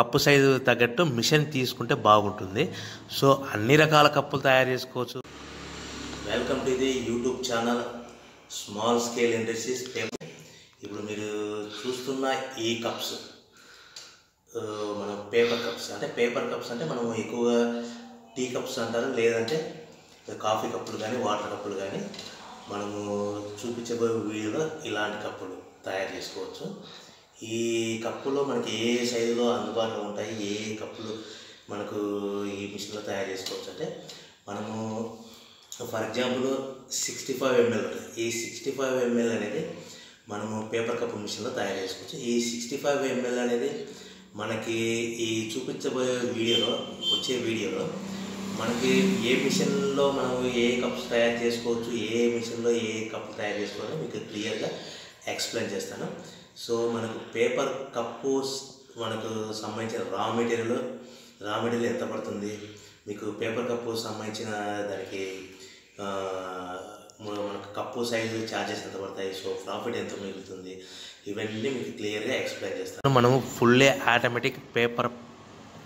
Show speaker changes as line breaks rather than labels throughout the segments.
Cup size తగ్గట్టు machine తీసుకుంటే బాగుంటుంది. సో అన్ని రకాల కప్పులు తయారు చేసుకోవచ్చు. Welcome to the YouTube channel small scale industries paper ఇప్పుడు మీరు చూస్తున్న ఈ కప్స్ మనం పేపర్ కప్స్ అంటే పేపర్ కప్స్ అంటే మనం ఎక్కువగా టీ కప్స్ అంటారు లేదంటే కాఫీ కప్పులు కానీ వాటర్ కప్పులు కానీ మనము చూపించబోయే వీడియోలో ఇలాంటి కప్పులు తయారు చేసుకోవచ్చు. ఈ కప్పులో మనకి ఏ సైజులో అందుబాటులో ఉంటాయి ఏ ఏ కప్పులు మనకు ఈ మిషన్లో తయారు చేసుకోవచ్చు అంటే మనము for example sixty five ML ఈ సిక్స్టీ ఫైవ్ ఎంఎల్ అనేది మనము పేపర్ కప్ మిషన్లో తయారు చేసుకోవచ్చు. ఈ సిక్స్టీ ఫైవ్ ఎంఎల్ అనేది మనకి ఈ చూపించబోయే వీడియోలో వచ్చే వీడియోలో మనకి ఏ మిషన్లో మనం ఏ కప్స్ తయారు చేసుకోవచ్చు ఏ మిషన్లో ఏ కప్ తయారు చేసుకోవాలో మీకు క్లియర్గా ఎక్స్ప్లెయిన్ చేస్తాను. సో మనకు పేపర్ కప్పు మనకు సంబంధించిన రా మెటీరియల్ రా మెటీరియల్ ఎంత పడుతుంది? మీకు పేపర్ కప్పు సంబంధించిన దానికి మనకు కప్పు సైజు ఛార్జెస్ ఎంత పడతాయి? సో ప్రాఫిట్ ఎంత మిగులుతుంది? ఇవన్నీ మీకు క్లియర్గా ఎక్స్ప్లెయిన్ చేస్తాను. మనము fully automatic paper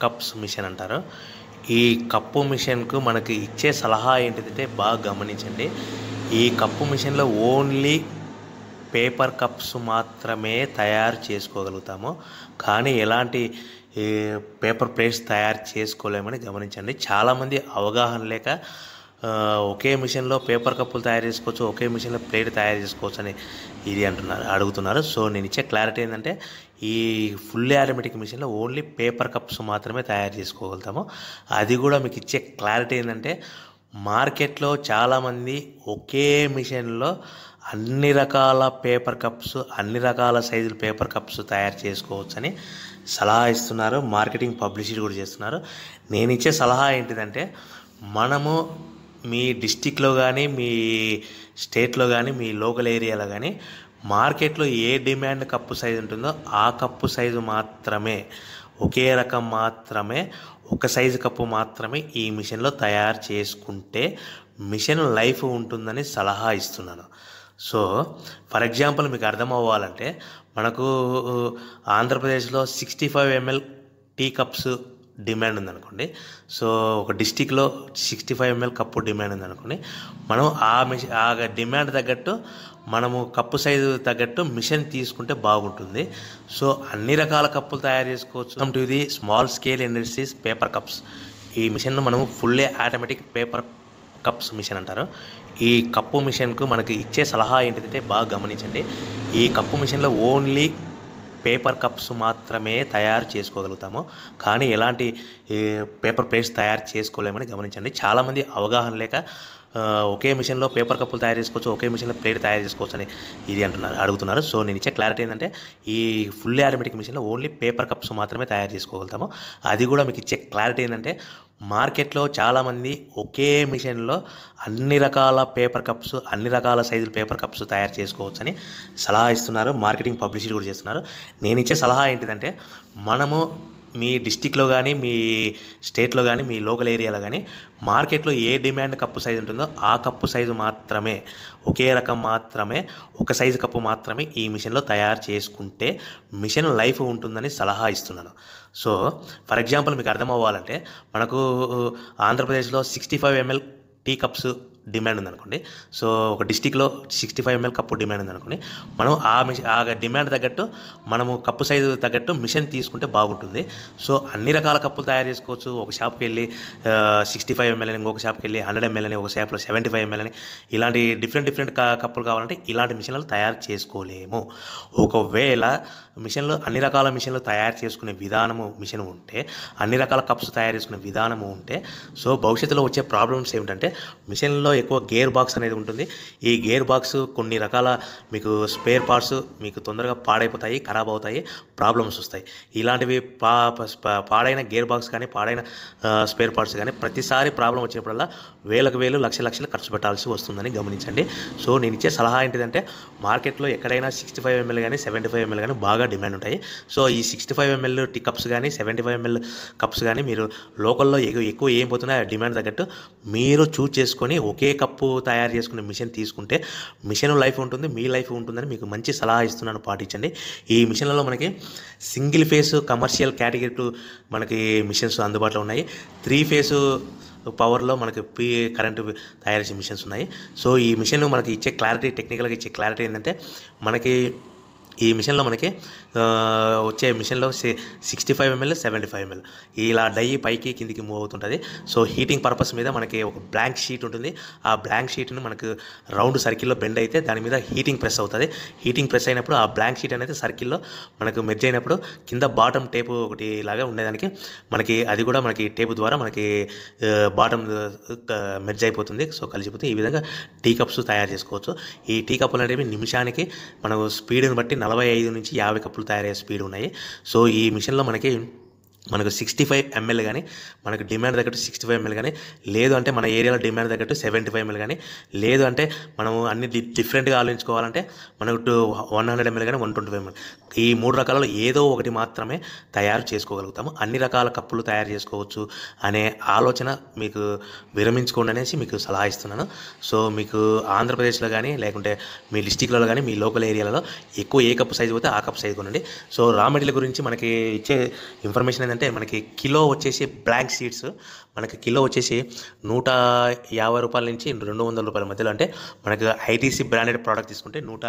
cups machine అంటారు. ఈ కప్పు మిషన్కు మనకి ఇచ్చే సలహా ఏంటిదంటే బాగా గమనించండి. ఈ కప్పు మిషన్లో ఓన్లీ పేపర్ కప్స్ మాత్రమే తయారు చేసుకోగలుగుతాము. కానీ ఎలాంటి ఈ పేపర్ ప్లేట్స్ తయారు చేసుకోలేమని గమనించండి. చాలామంది అవగాహన లేక ఒకే మిషన్లో పేపర్ కప్పులు తయారు చేసుకోవచ్చు ఒకే మిషన్లో ప్లేట్ తయారు చేసుకోవచ్చు అని ఇది అంటున్నారు అడుగుతున్నారు. సో నేను ఇచ్చే క్లారిటీ ఏంటంటే ఈ ఫుల్ ఆటోమేటిక్ మిషన్లో ఓన్లీ పేపర్ కప్స్ మాత్రమే తయారు చేసుకోగలుగుతాము. అది కూడా మీకు ఇచ్చే క్లారిటీ ఏంటంటే మార్కెట్లో చాలామంది ఒకే మిషన్లో అన్ని రకాల పేపర్ కప్స్ అన్ని రకాల సైజుల పేపర్ కప్స్ తయారు చేసుకోవచ్చని సలహా ఇస్తున్నారు. మార్కెటింగ్ పబ్లిసిటీ కూడా చేస్తున్నారు. నేను ఇచ్చే సలహా ఏంటిదంటే మనము మీ డిస్టిక్లో కానీ మీ స్టేట్లో కానీ మీ లోకల్ ఏరియాలో కానీ మార్కెట్లో ఏ డిమాండ్ కప్పు సైజు ఉంటుందో ఆ కప్పు సైజు మాత్రమే ఒకే రకం మాత్రమే ఒక సైజు కప్పు మాత్రమే ఈ మిషన్లో తయారు చేసుకుంటే మిషన్ లైఫ్ ఉంటుందని సలహా ఇస్తున్నాను. సో ఫర్ ఎగ్జాంపుల్ మీకు అర్థం అవ్వాలంటే మనకు ఆంధ్రప్రదేశ్లో sixty five ML tea cups demand ఉందనుకోండి. సో ఒక డిస్టిక్లో sixty five ML cup demand ఉందనుకోండి. మనం ఆ మిషన్ ఆ డిమాండ్ తగ్గట్టు మనము కప్పు సైజు తగ్గట్టు మిషన్ తీసుకుంటే బాగుంటుంది. సో అన్ని రకాల కప్పులు తయారు చేసుకోవచ్చు. Come to the small scale industries paper cups ఈ మిషన్ మనము fully automatic paper cups machine అంటారు. ఈ కప్పు మిషన్కు మనకి ఇచ్చే సలహా ఏంటిదంటే బాగా గమనించండి. ఈ కప్పు మిషన్లో ఓన్లీ పేపర్ కప్స్ మాత్రమే తయారు చేసుకోగలుగుతాము. కానీ ఎలాంటి ఈ పేపర్ ప్లేట్స్ తయారు చేసుకోలేమని గమనించండి. చాలామంది అవగాహన లేక ఒకే మిషన్లో పేపర్ కప్పులు తయారు చేసుకోవచ్చు ఒకే మిషన్లో ప్లేట్ తయారు చేసుకోవచ్చు అని ఇది అంటున్నారు అడుగుతున్నారు. సో నేను ఇచ్చే క్లారిటీ ఏంటంటే ఈ ఫుల్ ఆటోమేటిక్ మిషన్లో ఓన్లీ పేపర్ కప్స్ మాత్రమే తయారు చేసుకోగలుగుతాము. అది కూడా మీకు ఇచ్చే క్లారిటీ ఏంటంటే మార్కెట్లో చాలామంది ఒకే మిషన్లో అన్ని రకాల పేపర్ కప్స్ అన్ని రకాల సైజుల పేపర్ కప్స్ తయారు చేసుకోవచ్చని సలహా ఇస్తున్నారు. మార్కెటింగ్ పబ్లిసిటీ కూడా చేస్తున్నారు. నేను ఇచ్చే సలహా ఏంటిదంటే మనము మీ డిస్టిక్లో కానీ మీ స్టేట్లో కానీ మీ లోకల్ ఏరియాలో కానీ మార్కెట్లో ఏ డిమాండ్ కప్పు సైజు ఉంటుందో ఆ కప్పు సైజు మాత్రమే ఒకే రకం మాత్రమే ఒక సైజు కప్పు మాత్రమే ఈ మిషన్లో తయారు చేసుకుంటే మిషన్ లైఫ్ ఉంటుందని సలహా ఇస్తున్నాను. సో ఫర్ ఎగ్జాంపుల్ మీకు అర్థం అవ్వాలంటే మనకు ఆంధ్రప్రదేశ్లో sixty five ML tea cups demand ఉందనుకోండి. సో ఒక డిస్టిక్లో sixty five ML cup demand ఉందనుకోండి. మనం ఆ మిషన్ ఆ డిమాండ్ తగ్గట్టు మనము కప్పు సైజు తగ్గట్టు మిషన్ తీసుకుంటే బాగుంటుంది. సో అన్ని రకాల కప్పులు తయారు చేసుకోవచ్చు. ఒక షాప్కి వెళ్ళి సిక్స్టీ ఫైవ్ ఎంఎల్ అని ఇంకొక షాప్కి వెళ్ళి హండ్రెడ్ ఎంఎల్ అని ఒక షాప్లో సెవెంటీ ఫైవ్ ఎంఎల్ అని ఇలాంటి డిఫరెంట్ డిఫరెంట్ కప్పులు కావాలంటే ఇలాంటి మిషన్లు తయారు చేసుకోలేము. ఒకవేళ మిషన్లు అన్ని రకాల మిషన్లు తయారు చేసుకునే విధానము మిషన్ ఉంటే అన్ని రకాల కప్స్ తయారు చేసుకునే విధానము ఉంటే సో భవిష్యత్తులో వచ్చే ప్రాబ్లమ్స్ ఏమిటంటే మిషన్లో ఎక్కువ గేర్ బాక్స్ అనేది ఉంటుంది. ఈ గేర్ బాక్స్ కొన్ని రకాల మీకు స్పేర్ పార్ట్స్ మీకు తొందరగా పాడైపోతాయి ఖరాబ్ అవుతాయి ప్రాబ్లమ్స్ వస్తాయి. ఇలాంటివి పా పాడైన గేర్ బాక్స్ కానీ పాడైన స్పేర్ పార్ట్స్ కానీ ప్రతిసారి ప్రాబ్లం వచ్చినప్పుడల్లా వేలకు వేలు లక్ష లక్షలు ఖర్చు పెట్టాల్సి వస్తుందని గమనించండి. సో నేను ఇచ్చే సలహా ఏంటిదంటే మార్కెట్లో ఎక్కడైనా సిక్స్టీ ఫైవ్ ఎంఎల్ కానీ సెవెంటీ ఫైవ్ ఎంఎల్ కానీ బాగా డిమాండ్ ఉంటాయి. సో ఈ sixty five ML tea cups కానీ సెవెంటీ ఫైవ్ ఎంఎల్ కప్స్ కానీ మీరు లోకల్లో ఎక్కువ ఏం పోతున్నాయి ఆ డిమాండ్ తగ్గట్టు మీరు చూజ్ చేసుకొని ఒకే ఒకే కప్పు తయారు చేసుకునే మిషన్ తీసుకుంటే మిషన్ లైఫ్ ఉంటుంది మీ లైఫ్ ఉంటుందని మీకు మంచి సలహా ఇస్తున్నాను పాటించండి. ఈ మిషన్లలో మనకి సింగిల్ ఫేస్ కమర్షియల్ కేటగిరీ మనకి మిషన్స్ అందుబాటులో ఉన్నాయి. త్రీ ఫేస్ పవర్లో మనకి పీ కరెంటు తయారు చేసే మిషన్స్ ఉన్నాయి. సో ఈ మిషన్ మనకి ఇచ్చే క్లారిటీ టెక్నికల్గా ఇచ్చే క్లారిటీ ఏంటంటే మనకి ఈ మిషన్లో మనకి వచ్చే మిషన్లో sixty five ML seventy five ML ఇలా డై పైకి కిందికి మూవ్ అవుతుంటుంది. సో హీటింగ్ పర్పస్ మీద మనకి ఒక బ్లాంక్ షీట్ ఉంటుంది. ఆ బ్లాంక్ షీట్ని మనకు రౌండ్ సర్కిల్లో బెండ్ అయితే దాని మీద హీటింగ్ ప్రెస్ అవుతుంది. హీటింగ్ ప్రెస్ అయినప్పుడు ఆ బ్లాంక్ షీట్ అనేది సర్కిల్లో మనకు మెర్జ్ అయినప్పుడు కింద బాటమ్ టేపు ఒకటి లాగా ఉండేదానికి మనకి అది కూడా మనకి టేపు ద్వారా మనకి బాటమ్ మెర్జ్ అయిపోతుంది. సో కలిసిపోతే ఈ విధంగా టీ కప్స్ తయారు చేసుకోవచ్చు. ఈ టీ కప్పులు అనేవి నిమిషానికి మనం స్పీడ్ని బట్టి నలభై ఐదు నుంచి యాభై కప్పులు తయారయ్యే స్పీడ్ ఉన్నాయి. సో ఈ మిషన్లో మనకి మనకు సిక్స్టీ ఫైవ్ ఎంఎల్ కానీ మనకు డిమాండ్ తగ్గట్టు సిక్స్టీ ఫైవ్ ఎంఎల్ కానీ లేదు అంటే మన ఏరియాలో డిమాండ్ తగ్గట్టు సెవెంటీ ఫైవ్ ఎంఎల్ కానీ లేదు అంటే మనము అన్ని డి- డిఫరెంట్గా ఆలోచించుకోవాలంటే మనకు టూ వన్ హండ్రెడ్ ఎంఎల్ కానీ వన్ ట్వంటీ ఫైవ్ ఎంఎల్ ఈ మూడు రకాలలో ఏదో ఒకటి మాత్రమే తయారు చేసుకోగలుగుతాము. అన్ని రకాల కప్పులు తయారు చేసుకోవచ్చు అనే ఆలోచన మీకు విరమించుకోండి అనేసి మీకు సలహా ఇస్తున్నాను. సో మీకు ఆంధ్రప్రదేశ్లో కానీ లేకుంటే మీ డిస్టిక్లలో కానీ మీ లోకల్ ఏరియాలలో ఎక్కువ ఏ కప్పు సైజు పోతే ఆ కప్పు సైజు కొనండి. సో రా మెటీరియల్ గురించి మనకి ఇచ్చే ఇన్ఫర్మేషన్ అనేది ఏంటంటే మనకి కిలో వచ్చేసి బ్లాంక్ సీడ్స్ మనకి కిలో వచ్చేసి నూట యాభై రూపాయల నుంచి రెండు వందల రూపాయల మధ్యలో. అంటే మనకి ఐటీసీ బ్రాండెడ్ ప్రోడక్ట్ తీసుకుంటే నూట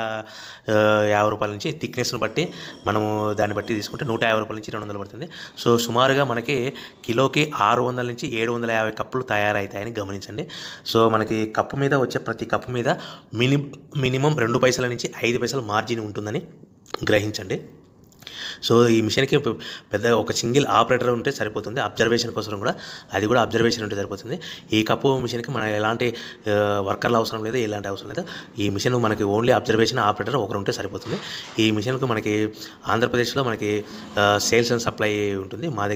యాభై రూపాయల నుంచి థిక్నెస్ను బట్టి మనము దాన్ని బట్టి తీసుకుంటే నూట యాభై రూపాయల నుంచి రెండు వందలు పడుతుంది. సో సుమారుగా మనకి కిలోకి ఆరు వందల నుంచి ఏడు వందల యాభై కప్పులు తయారవుతాయని గమనించండి. సో మనకి కప్పు మీద వచ్చే ప్రతి కప్పు మీద మిని మినిమం రెండు పైసల నుంచి ఐదు పైసల మార్జిన్ ఉంటుందని గ్రహించండి. సో ఈ మిషన్కి పెద్ద ఒక సింగిల్ ఆపరేటర్ ఉంటే సరిపోతుంది. అబ్జర్వేషన్ కోసం కూడా అది కూడా అబ్జర్వేషన్ ఉంటే సరిపోతుంది. ఈ కప్పు మిషన్కి మన ఎలాంటి వర్కర్లు అవసరం లేదు ఎలాంటి అవసరం లేదు. ఈ మిషన్ మనకి ఓన్లీ అబ్జర్వేషన్ ఆపరేటర్ ఒకరు ఉంటే సరిపోతుంది. ఈ మిషన్కు మనకి ఆంధ్రప్రదేశ్లో మనకి సేల్స్ అండ్ సప్లై ఉంటుంది. మా దగ్గర